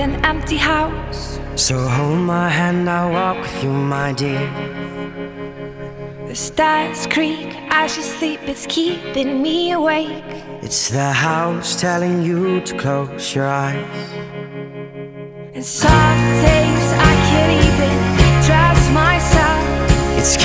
an empty house. So hold my hand, I'll walk with you, my dear. The stairs creak as you sleep, it's keeping me awake. It's the house telling you to close your eyes. And some days I can't even dress myself. It's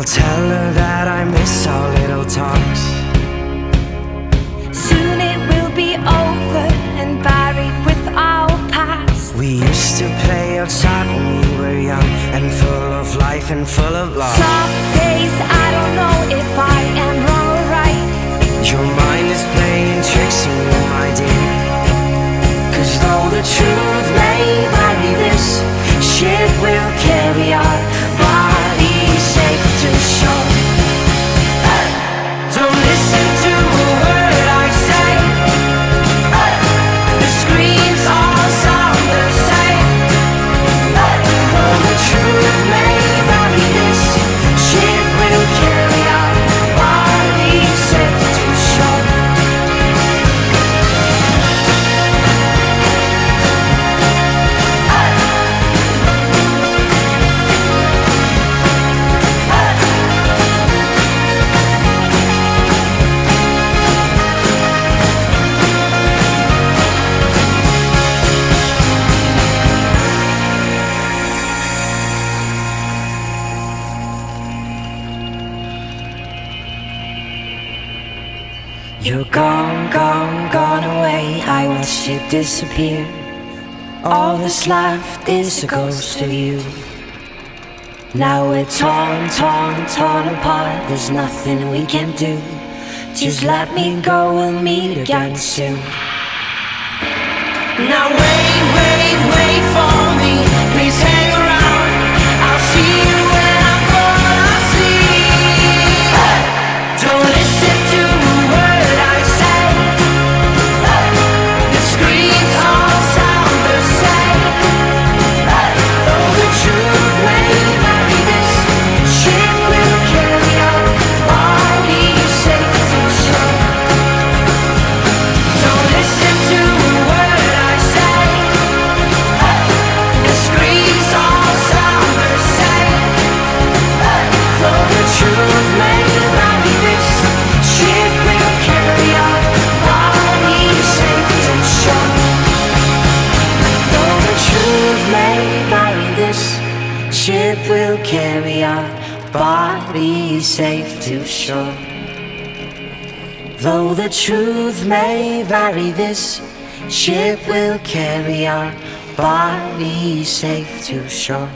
Well, tell her that I miss our little talks. Soon it will be over and buried with our past. We used to play outside when we were young and full of life and full of love. Some You're gone, gone, gone away. I watched you disappear. All that's left is a ghost of you. Now we're torn, torn, torn apart. There's nothing we can do. Just let me go, we'll meet again soon. Now wait, wait, wait for ship will carry our bodies safe to shore. Though the truth may vary, this ship will carry our bodies safe to shore.